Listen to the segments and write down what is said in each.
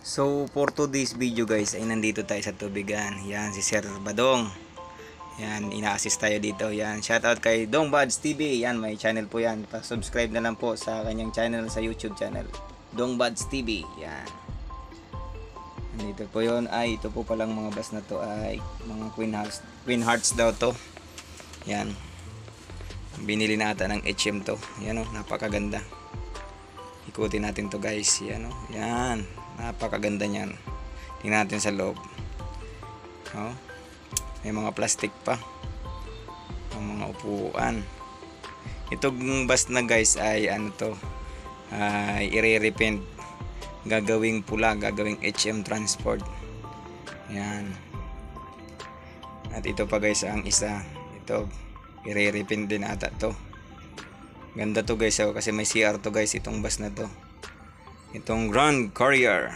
So for today's video guys ay nandito tayo sa tubigan. Yan si Sir Badong. Yan ina-assist tayo dito. Yan shoutout kay Dong Buds TV. Yan may channel po yan. Pa-subscribe na lang po sa kanyang channel sa YouTube channel. Dong Buds TV. Yan. Nandito po yon ay ito po palang mga bus na to ay mga Queen Hearts, Queen Hearts daw to. Yan. Binili na ata ng HM to. Yan o, napakaganda. Ikutin natin to guys. Yan o. Yan. Napakaganda niyan. Tingnan natin sa loob. Oh. May mga plastic pa. Ang mga upuan. Itong bus na guys ay ano to. Ay i-repaint. Gagawing pula, gagawing HM transport. Yan. At ito pa guys ang isa. Ito i-repaint din ata to. Ganda to guys oh, kasi may CR to guys itong bus na to. Itong Grand Courier.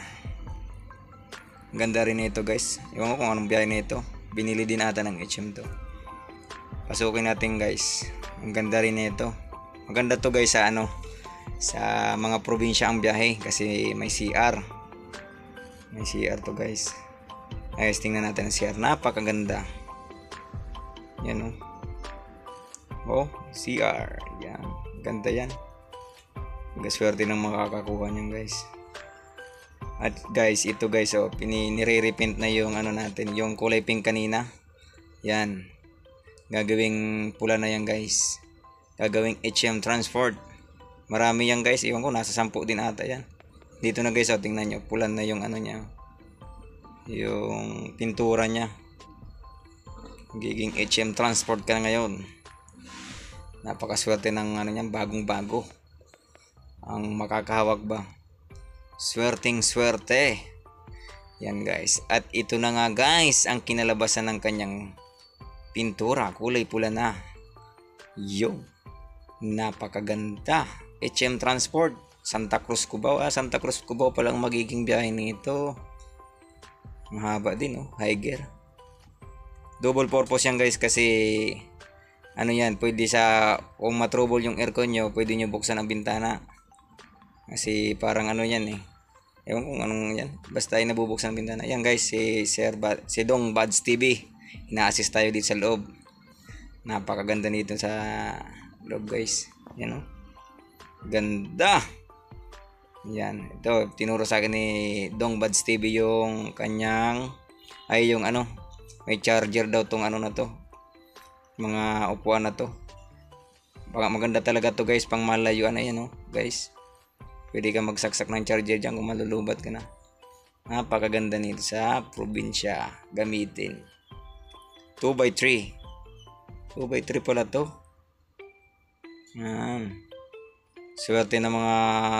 Ganda rin ito guys. Ewan ko kung anong biyahe nito. Binili din ata ng HM to. Pasukin natin guys. Ang ganda rin nito. Maganda to guys sa ano sa mga probinsya ang biyahe kasi may CR. May CR to guys. Ayos tingnan natin ang CR. Napakaganda. Yan oh. Oh, CR. Yan. Ganda yan. Gaswerte ng makakakuha niyan guys. At guys, ito guys, oh, nire-repaint na yung ano natin, yung kulay pink kanina. Yan. Gagawing pula na yan guys. Gagawing HM transport. Marami yan guys. Iwan ko, nasa 10 din ata yan. Dito na guys, oh, tingnan nyo. Pulan na yung ano niya. Yung pintura niya. Giging HM transport ka na ngayon. Napakaswerte ng ano niyan, bagong bago. Ang makakahawak ba? Swerting swerte. Yan guys. At ito na nga guys, ang kinalabasan ng kanyang pintura. Kulay pula na. Yo. Napakaganda. HM Transport. Santa Cruz Cubao. Ah, Santa Cruz Cubao palang magiging biyahe nito. Mahaba din oh. High gear. Double purpose yan guys kasi ano yan, pwede sa kung matrouble yung aircon nyo, pwede nyo buksan ang bintana. Kasi parang ano yan eh. Ewan kung anong yan. Basta ay nabubuksan ang bintana. Yan guys, si Sir ba si Dong Buds TV. Ina-assist tayo dito sa loob. Napakaganda nito sa loob guys. Yan oh. Ganda. Yan. Ito, tinuro sa akin ni Dong Buds TV yung kanyang ay yung ano, may charger daw tong ano na to. Mga upuan na to. Baka maganda talaga to guys pang malayuan na yan oh, guys. Pwede ka magsaksak ng charger dyan kung malulubat ka na. Napakaganda nito sa probinsya gamitin. 2x3. 2x3 pala to. Yan. Swerte ng mga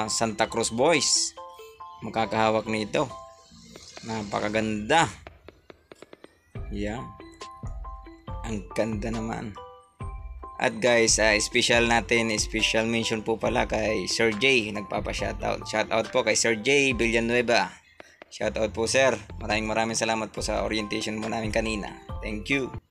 Santa Cruz boys. Makakahawak nito. Napakaganda. Yan. Ang ganda naman. At guys, uh, special natin, special mention po pala kay Sir J. Nagpapa-shoutout. Shoutout po kay Sir J. Villanueva. Shoutout po sir. Maraming maraming salamat po sa orientation mo namin kanina. Thank you.